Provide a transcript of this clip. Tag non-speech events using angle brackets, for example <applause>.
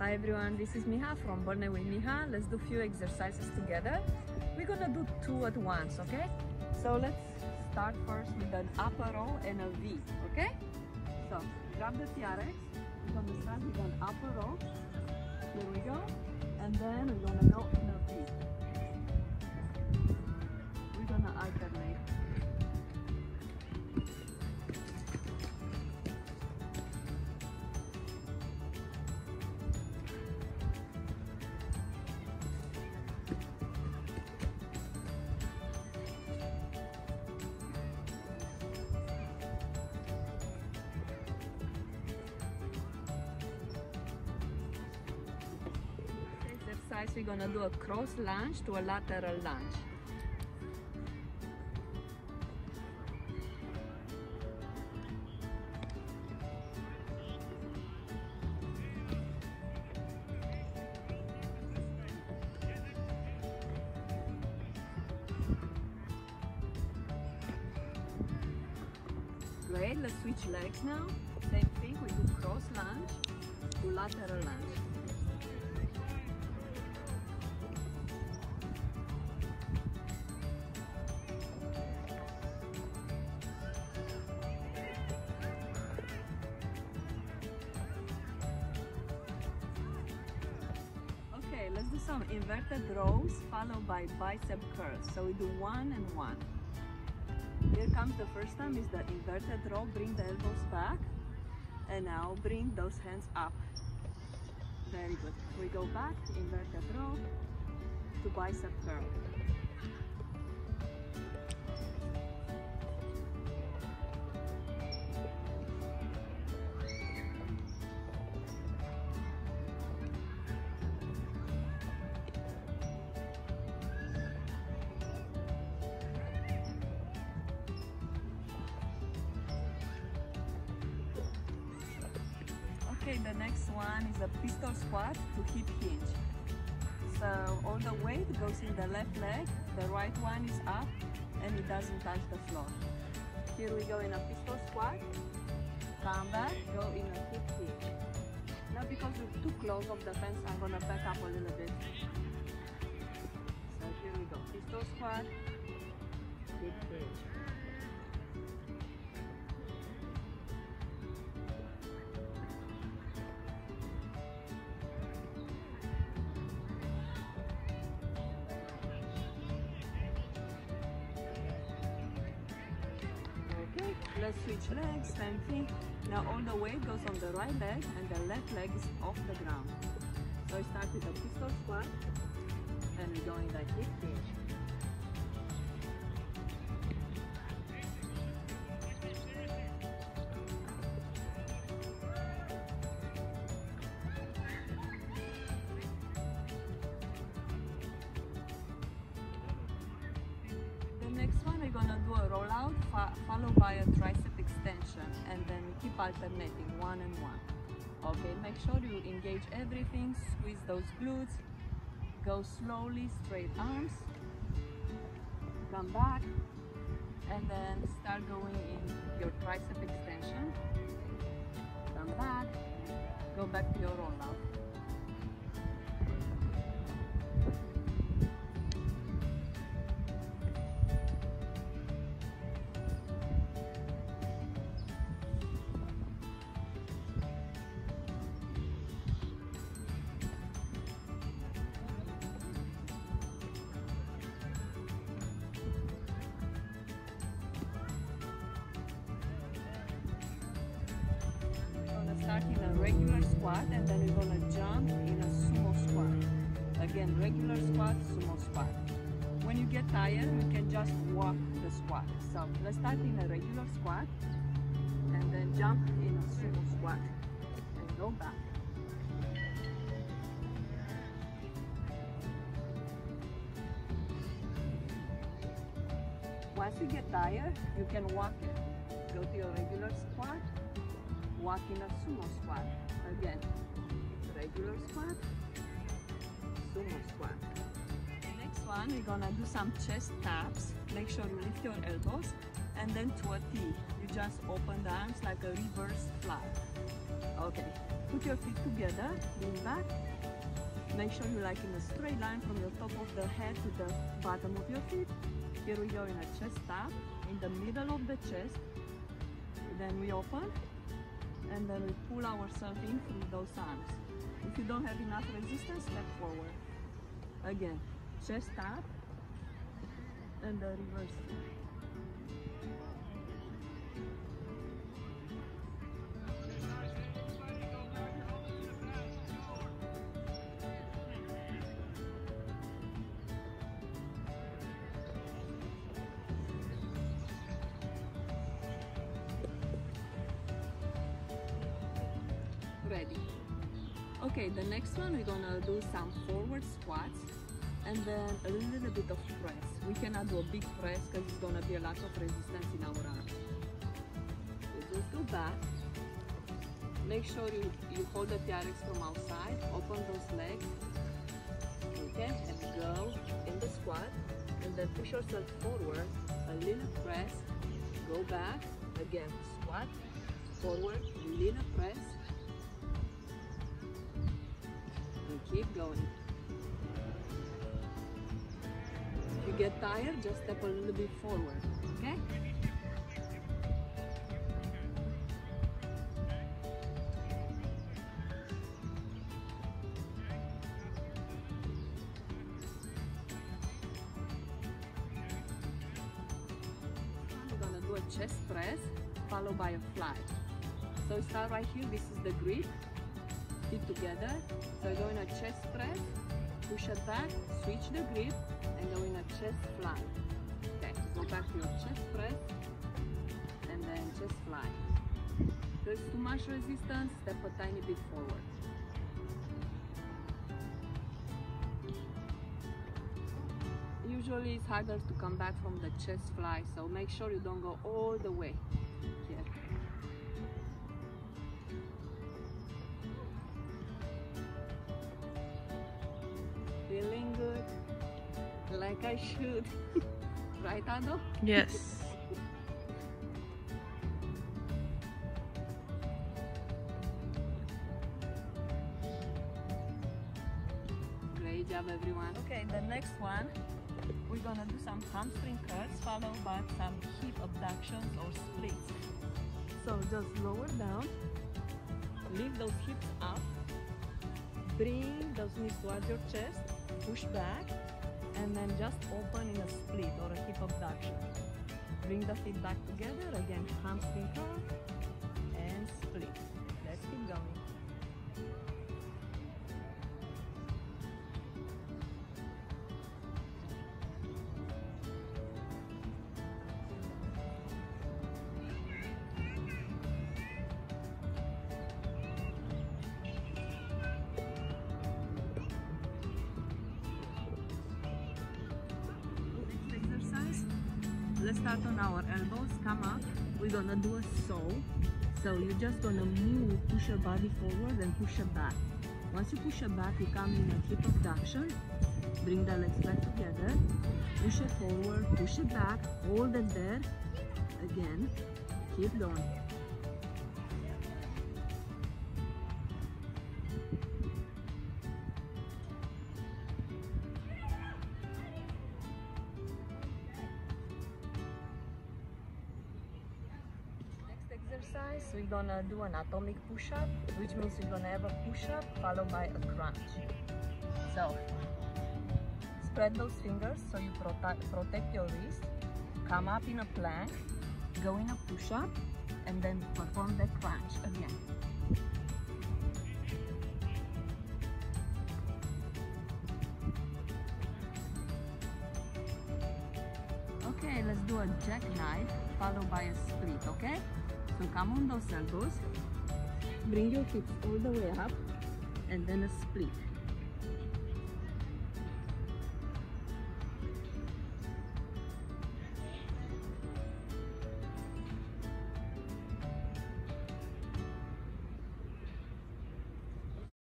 Hi everyone, this is Miha from Burn It with Miha. Let's do a few exercises together. We're gonna do two at once, okay? So let's start first with an upper row and a V, okay? So grab the TRX. We're gonna start with an upper row. Here we go. And then we're gonna go in a V. We're gonna alternate. Exercise we're gonna do a cross lunge to a lateral lunge Great, let's switch legs now. Same thing, we do cross lunge to lateral lunge. Let's do some inverted rows followed by bicep curls. So we do one and one. Here comes the first time is the inverted row. Bring the elbows back. And now bring those hands up. Very good. We go back, inverted row to bicep curl. Okay, the next one is a pistol squat to hip hinge. So all the weight goes in the left leg, the right one is up and it doesn't touch the floor. Here we go in a pistol squat, come back, go in a hip hinge. Now because we're too close of the fence, I'm gonna back up a little bit. So here we go, pistol squat, hip hinge. Let's switch legs, same thing. Now all the weight goes on the right leg and the left leg is off the ground. So we start with a pistol squat and we go in the rollout fo- followed by a tricep extension and then keep alternating one and one. Okay, make sure you engage everything, squeeze those glutes, go slowly, straight arms, come back and then start going in your tricep extension. Come back, go back to your rollout. Regular squat and then we're gonna jump in a sumo squat. Again, regular squat, sumo squat. When you get tired, you can just walk the squat. So let's start in a regular squat and then jump in a sumo squat and go back. Once you get tired, you can walk it. Go to your regular squat, walk in a sumo squat. Again, regular squat, sumo squat. The next one, we're gonna do some chest taps. Make sure you lift your elbows and then to a T. you just open the arms like a reverse fly. Okay, put your feet together, lean back. Make sure you're like in a straight line from the top of the head to the bottom of your feet. Here we go in a chest tap, in the middle of the chest. Then we open, and then we pull ourselves in through those arms. If you don't have enough resistance, step forward. Again, chest up and the reverse. Okay, the next one we're gonna do some forward squats and then a little bit of press. We cannot do a big press because it's gonna be a lot of resistance in our arms. So just go back. Make sure you, you hold the TRX from outside, open those legs, okay, and go in the squat, and then push yourself forward, a little press, go back, again, squat, forward, little press, keep going. If you get tired, just step a little bit forward, okay? Gonna do a chest press followed by a fly. So start right here, this is the grip, feet together. So go in a chest press, push it back, switch the grip, and go in a chest fly. Okay, go back to your chest press, and then chest fly. If there's too much resistance, step a tiny bit forward. Usually it's harder to come back from the chest fly, so make sure you don't go all the way like I should. <laughs> right, Ado? Yes. Great job, everyone. Okay, the next one, we're gonna do some hamstring curls followed by some hip abductions or splits. So just lower down, lift those hips up, bring those knees towards your chest, push back, and then just open in a split or a hip abduction. Bring the feet back together, again hamstring curl Let's start on our elbows. Come up. We're gonna do a saw. So you're just gonna move, push your body forward and push it back. Once you push it back, you come in a hip abduction. Bring the legs back together. Push it forward, push it back, hold it there. Again. Keep going. Exercise, we're gonna do an atomic push-up, which means we're gonna have a push-up followed by a crunch. So, spread those fingers so you protect, protect your wrist. Come up in a plank, go in a push-up, and then perform the crunch again. Okay, let's do a jackknife followed by a split, okay? So come on those elbows, bring your hips all the way up, and then a split.